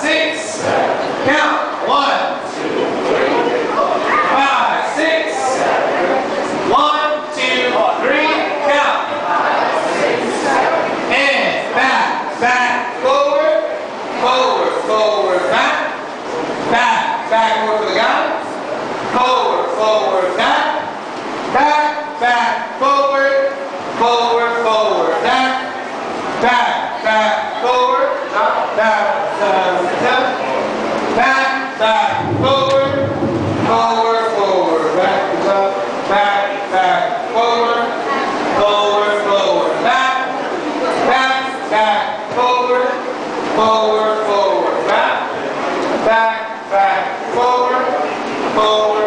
six. Count. One, five, six. One, two, three. Count. And back, back, forward, forward, forward, back, back, for the. Forward, forward, back, back, back, forward, forward, forward, back, back, back, forward, back, back, back, back, forward, forward, forward, back, up, back, back, forward, forward, forward, back, back, back, forward, forward, forward, back, back, back, forward, forward,